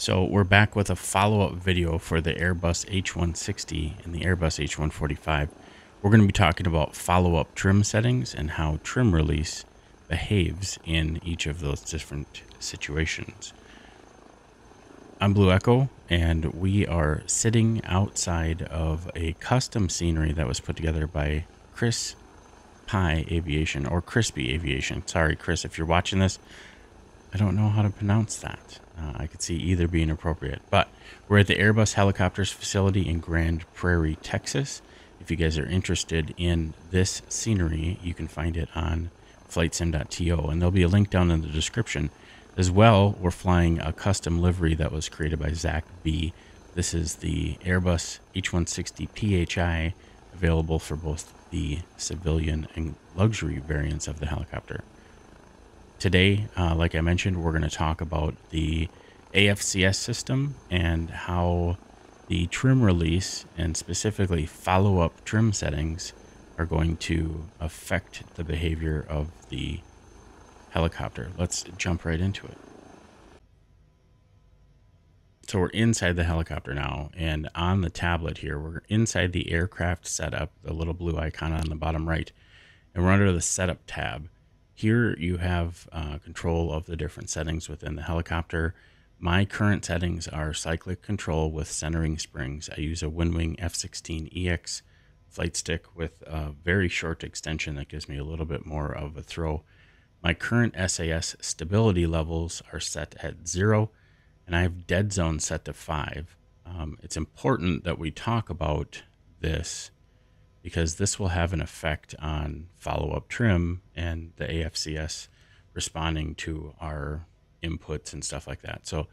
So we're back with a follow-up video for the Airbus H160 and the Airbus H145. We're going to be talking about follow-up trim settings and how trim release behaves in each of those different situations. I'm BlueEcko, and we are sitting outside of a custom scenery that was put together by Chris Pie Aviation or Crispy Aviation. Sorry, Chris, if you're watching this, I don't know how to pronounce that. Uh, I could see either being appropriate, but we're at the Airbus Helicopters facility in Grand Prairie, Texas. If you guys are interested in this scenery, you can find it on flightsim.to, and there'll be a link down in the description as well, we're flying a custom livery that was created by Zach B. This is the Airbus H160 PHI, available for both the civilian and luxury variants of the helicopter. Today, uh, like I mentioned, we're going to talk about the AFCS system and how the trim release and specifically follow-up trim settings are going to affect the behavior of the helicopter. Let's jump right into it. So we're inside the helicopter now, and on the tablet here, we're inside the aircraft setup, the little blue icon on the bottom right, and we're under the setup tab. Here you have uh, control of the different settings within the helicopter. My current settings are cyclic control with centering springs. I use a Winwing F16EX flight stick with a very short extension that gives me a little bit more of a throw my current SAS stability levels are set at zero, and I have dead zone set to five. Um, it's important that we talk about this because this will have an effect on follow up trim and the AFCS responding to our inputs and stuff like that. So,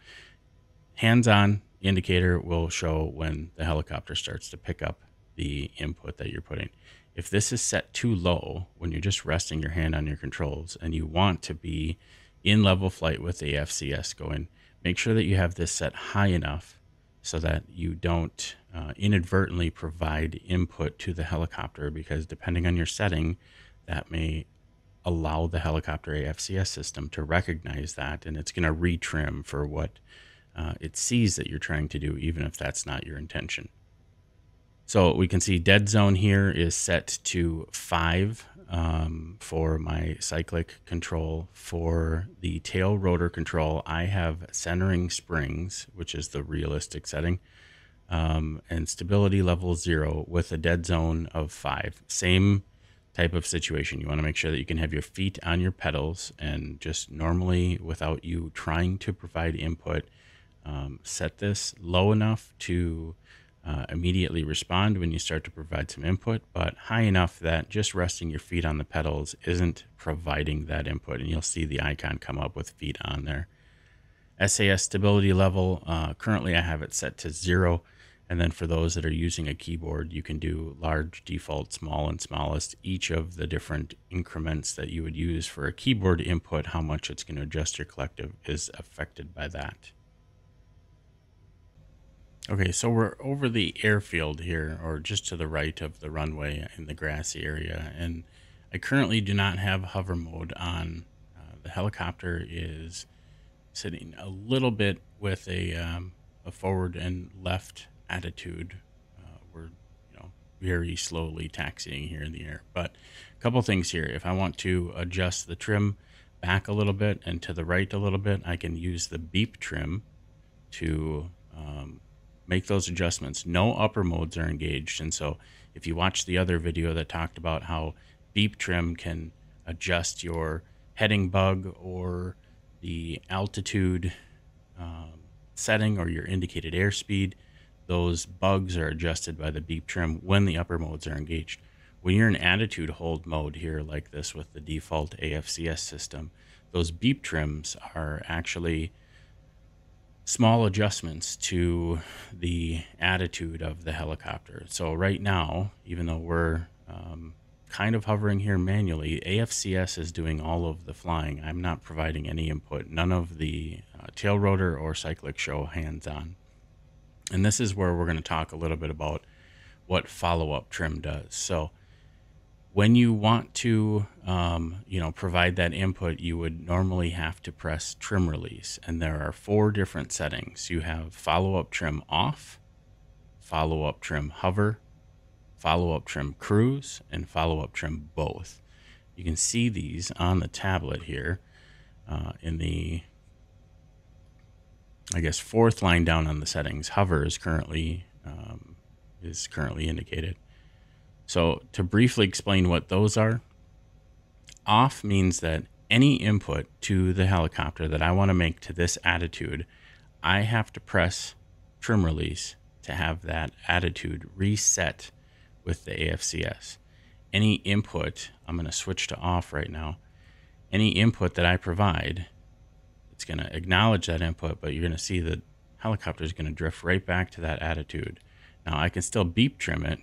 hands on indicator will show when the helicopter starts to pick up the input that you're putting. If this is set too low when you're just resting your hand on your controls and you want to be in level flight with the FCS going, make sure that you have this set high enough so that you don't uh, inadvertently provide input to the helicopter because depending on your setting, that may allow the helicopter AFCS system to recognize that and it's going to retrim for what uh, it sees that you're trying to do, even if that's not your intention. So we can see dead zone here is set to five um, for my cyclic control. For the tail rotor control, I have centering springs, which is the realistic setting, um, and stability level zero with a dead zone of five. Same type of situation. You want to make sure that you can have your feet on your pedals and just normally, without you trying to provide input, um, set this low enough to uh, immediately respond when you start to provide some input, but high enough that just resting your feet on the pedals isn't providing that input. And you'll see the icon come up with feet on there. SAS stability level, uh, currently I have it set to zero. And then for those that are using a keyboard, you can do large, default, small, and smallest. Each of the different increments that you would use for a keyboard input, how much it's going to adjust your collective is affected by that. Okay, so we're over the airfield here, or just to the right of the runway in the grassy area, and I currently do not have hover mode on. Uh, the helicopter is sitting a little bit with a, um, a forward and left attitude. Uh, we're you know very slowly taxiing here in the air, but a couple things here. If I want to adjust the trim back a little bit and to the right a little bit, I can use the beep trim to um, make those adjustments. No upper modes are engaged. And so if you watch the other video that talked about how beep trim can adjust your heading bug or the altitude um, setting or your indicated airspeed, those bugs are adjusted by the beep trim when the upper modes are engaged. When you're in attitude hold mode here, like this with the default AFCS system, those beep trims are actually small adjustments to the attitude of the helicopter. So right now, even though we're um, kind of hovering here manually, AFCS is doing all of the flying. I'm not providing any input. None of the uh, tail rotor or cyclic show hands on. And this is where we're going to talk a little bit about what follow-up trim does. So when you want to, um, you know, provide that input, you would normally have to press trim release. And there are four different settings. You have follow up trim off, follow up trim hover, follow up trim cruise, and follow up trim both. You can see these on the tablet here uh, in the, I guess, fourth line down on the settings. Hover is currently um, is currently indicated. So to briefly explain what those are, off means that any input to the helicopter that I want to make to this attitude, I have to press trim release to have that attitude reset with the AFCS. Any input, I'm going to switch to off right now. Any input that I provide, it's going to acknowledge that input, but you're going to see the helicopter is going to drift right back to that attitude. Now I can still beep trim it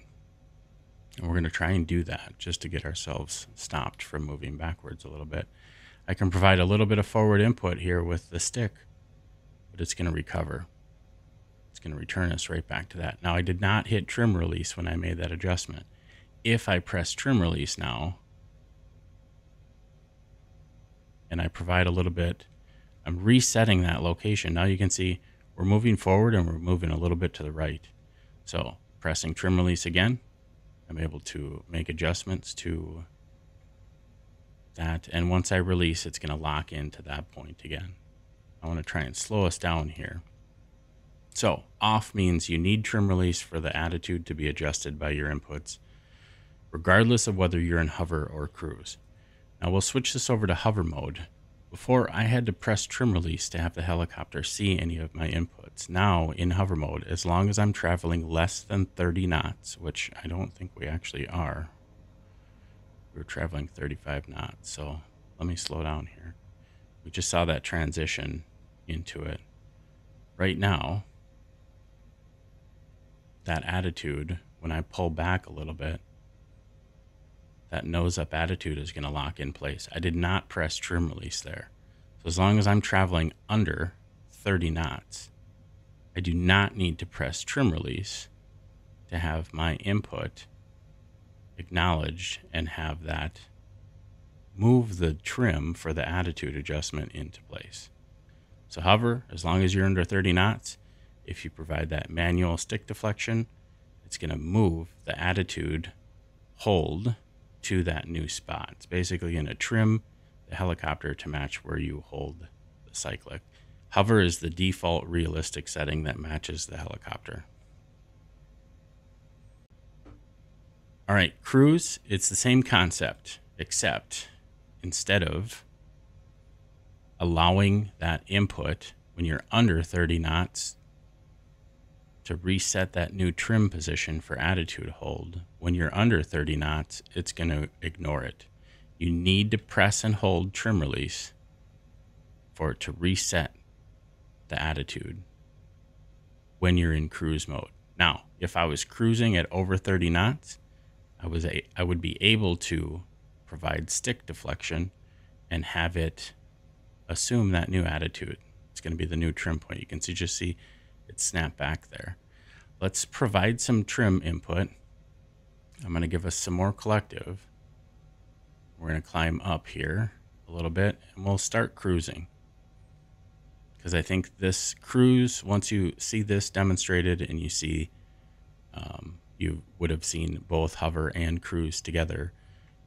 and we're going to try and do that just to get ourselves stopped from moving backwards a little bit. I can provide a little bit of forward input here with the stick, but it's going to recover. It's going to return us right back to that. Now, I did not hit trim release when I made that adjustment. If I press trim release now, and I provide a little bit, I'm resetting that location. Now you can see we're moving forward and we're moving a little bit to the right. So pressing trim release again, I'm able to make adjustments to that. And once I release, it's going to lock into that point again. I want to try and slow us down here. So off means you need trim release for the attitude to be adjusted by your inputs, regardless of whether you're in hover or cruise. Now we'll switch this over to hover mode before I had to press trim release to have the helicopter see any of my inputs. Now in hover mode, as long as I'm traveling less than 30 knots, which I don't think we actually are, we're traveling 35 knots. So let me slow down here. We just saw that transition into it. Right now, that attitude, when I pull back a little bit, that nose up attitude is going to lock in place. I did not press trim release there. So as long as I'm traveling under 30 knots, I do not need to press trim release to have my input acknowledged and have that move the trim for the attitude adjustment into place. So hover, as long as you're under 30 knots, if you provide that manual stick deflection, it's going to move the attitude hold to that new spot. It's basically going to trim the helicopter to match where you hold the cyclic. Hover is the default realistic setting that matches the helicopter. All right, cruise, it's the same concept, except instead of allowing that input when you're under 30 knots to reset that new trim position for attitude hold. When you're under 30 knots, it's going to ignore it. You need to press and hold trim release for it to reset the attitude when you're in cruise mode. Now, if I was cruising at over 30 knots, I was a, I would be able to provide stick deflection and have it assume that new attitude. It's going to be the new trim point. You can see just see it snap back there. Let's provide some trim input. I'm going to give us some more collective. We're going to climb up here a little bit and we'll start cruising. Because I think this cruise, once you see this demonstrated and you see, um, you would have seen both hover and cruise together,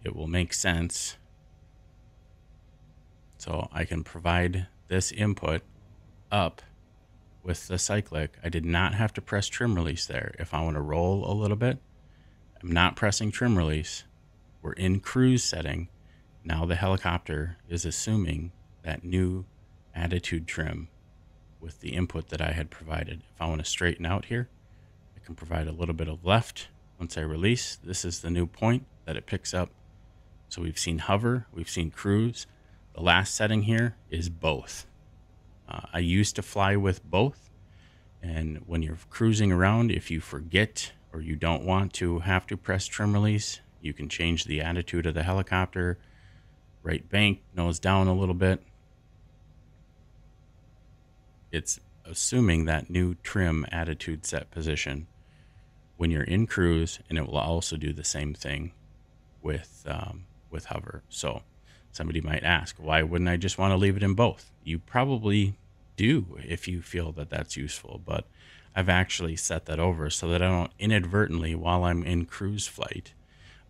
it will make sense. So I can provide this input up with the cyclic, I did not have to press trim release there. If I want to roll a little bit, I'm not pressing trim release. We're in cruise setting. Now the helicopter is assuming that new attitude trim with the input that I had provided. If I want to straighten out here, I can provide a little bit of left. Once I release, this is the new point that it picks up. So we've seen hover, we've seen cruise. The last setting here is both. Uh, I used to fly with both. And when you're cruising around, if you forget or you don't want to have to press trim release, you can change the attitude of the helicopter. Right bank, nose down a little bit. It's assuming that new trim attitude set position when you're in cruise, and it will also do the same thing with um, with hover. So somebody might ask, why wouldn't I just want to leave it in both? You probably do if you feel that that's useful, but I've actually set that over so that I don't inadvertently, while I'm in cruise flight,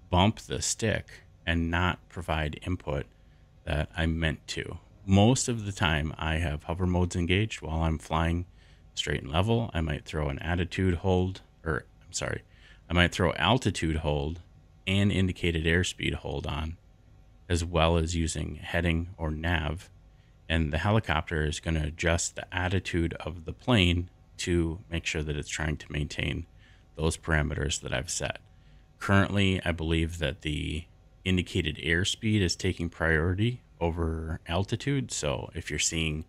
bump the stick and not provide input that I meant to. Most of the time, I have hover modes engaged while I'm flying straight and level. I might throw an attitude hold, or I'm sorry, I might throw altitude hold and indicated airspeed hold on, as well as using heading or nav. And the helicopter is going to adjust the attitude of the plane to make sure that it's trying to maintain those parameters that I've set. Currently, I believe that the indicated airspeed is taking priority over altitude. So if you're seeing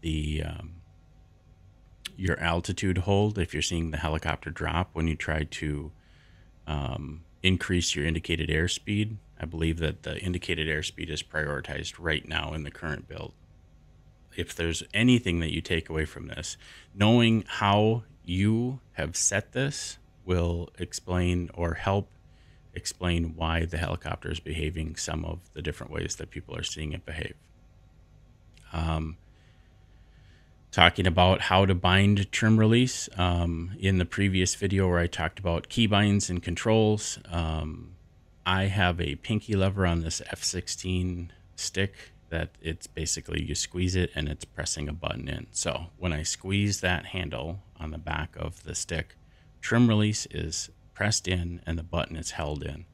the um, your altitude hold, if you're seeing the helicopter drop when you try to um, increase your indicated airspeed, I believe that the indicated airspeed is prioritized right now in the current build if there's anything that you take away from this, knowing how you have set this will explain or help explain why the helicopter is behaving some of the different ways that people are seeing it behave. Um, talking about how to bind trim release um, in the previous video where I talked about keybinds and controls. Um, I have a pinky lever on this F16 stick that it's basically you squeeze it and it's pressing a button in. So when I squeeze that handle on the back of the stick, trim release is pressed in and the button is held in.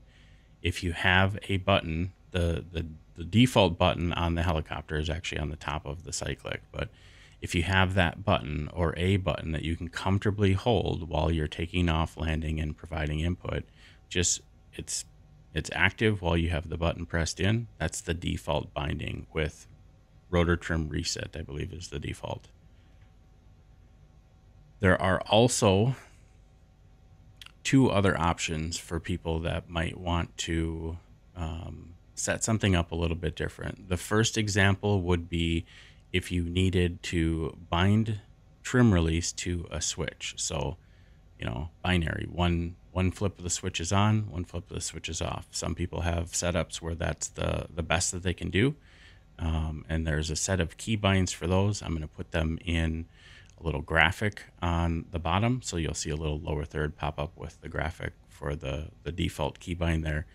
If you have a button, the, the, the default button on the helicopter is actually on the top of the cyclic, but if you have that button or a button that you can comfortably hold while you're taking off, landing, and providing input, just it's it's active while you have the button pressed in. That's the default binding with rotor trim reset, I believe is the default. There are also two other options for people that might want to um, set something up a little bit different. The first example would be if you needed to bind trim release to a switch. So, you know, binary, one one flip of the switch is on, one flip of the switch is off. Some people have setups where that's the, the best that they can do. Um, and there's a set of key binds for those. I'm going to put them in a little graphic on the bottom. So you'll see a little lower third pop up with the graphic for the, the default keybind there.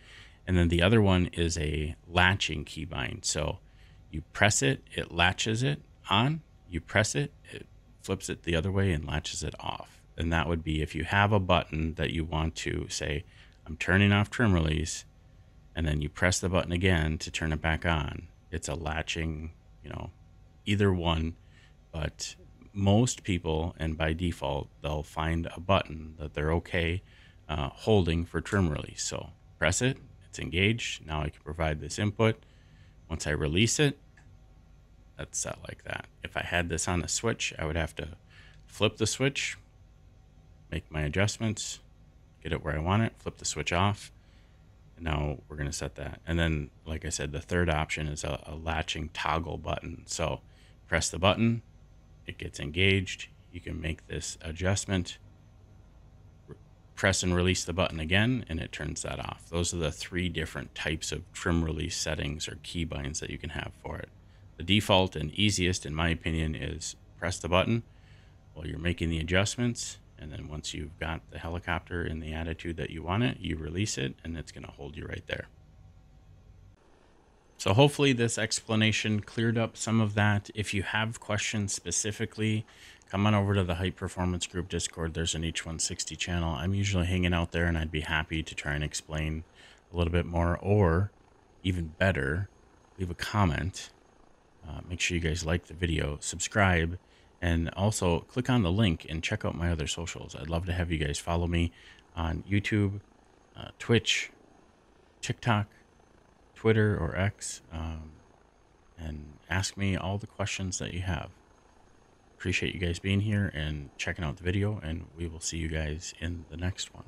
And then the other one is a latching keybind. So you press it, it latches it on. You press it, it flips it the other way and latches it off and that would be if you have a button that you want to say, I'm turning off trim release, and then you press the button again to turn it back on. It's a latching, you know, either one, but most people, and by default, they'll find a button that they're okay uh, holding for trim release. So press it, it's engaged. Now I can provide this input. Once I release it, that's set like that. If I had this on a switch, I would have to flip the switch, make my adjustments, get it where I want it, flip the switch off. And now we're going to set that. And then, like I said, the third option is a, a latching toggle button. So press the button, it gets engaged. You can make this adjustment, press and release the button again, and it turns that off. Those are the three different types of trim release settings or keybinds that you can have for it. The default and easiest, in my opinion, is press the button while you're making the adjustments and then once you've got the helicopter in the attitude that you want it, you release it and it's going to hold you right there. So hopefully this explanation cleared up some of that. If you have questions specifically, come on over to the Hype Performance Group Discord. There's an H160 channel. I'm usually hanging out there and I'd be happy to try and explain a little bit more or even better, leave a comment. Uh, make sure you guys like the video, subscribe, and also click on the link and check out my other socials. I'd love to have you guys follow me on YouTube, uh, Twitch, TikTok, Twitter, or X, um, and ask me all the questions that you have. Appreciate you guys being here and checking out the video, and we will see you guys in the next one.